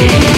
Yeah.